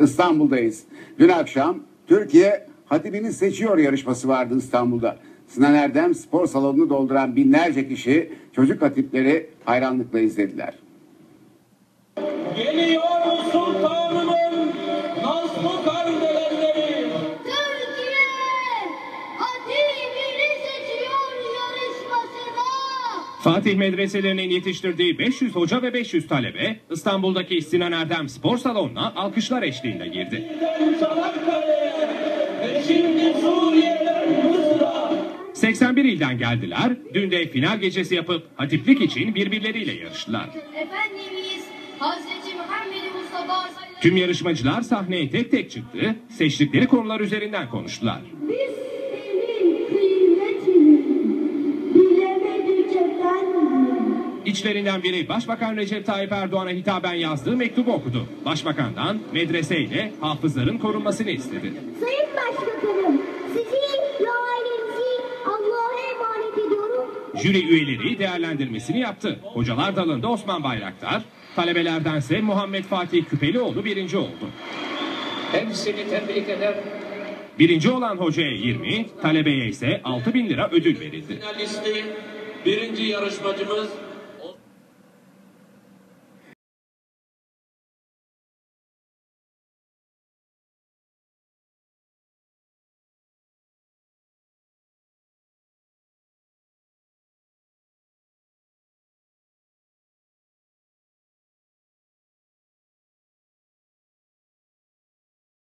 İstanbul'dayız. Dün akşam Türkiye Hatibini Seçiyor yarışması vardı İstanbul'da. Sinan Erdem spor salonunu dolduran binlerce kişi çocuk hatipleri hayranlıkla izlediler. Geliyor Fatih medreselerinin yetiştirdiği 500 hoca ve 500 talebe İstanbul'daki Sinan Erdem spor salonuna alkışlar eşliğinde girdi. Giden Çanakkale'ye ve şimdi Suriye'den Mısır'a. 81 ilden geldiler. Dün de final gecesi yapıp hatiplik için birbirleriyle yarıştılar. Efendimiz Hazreti Muhammed Mustafa Tüm yarışmacılar sahneye tek tek çıktı. Seçtikleri konular üzerinden konuştular. Biz İçlerinden biri Başbakan Recep Tayyip Erdoğan'a hitaben yazdığı mektubu okudu. Başbakandan medreseyle hafızların korunmasını istedi. Sayın Başbakanım, sizi ve ailenizi Allah'a emanet ediyorum. Jüri üyeleri değerlendirmesini yaptı. Hocalar dalında Osman Bayraktar, talebelerdense Muhammed Fatih Küpelioğlu birinci oldu. Hepsini tebrik eder. Birinci olan hocaya 20, talebeye ise 6 bin lira ödül verildi. Finalisti birinci yarışmacımız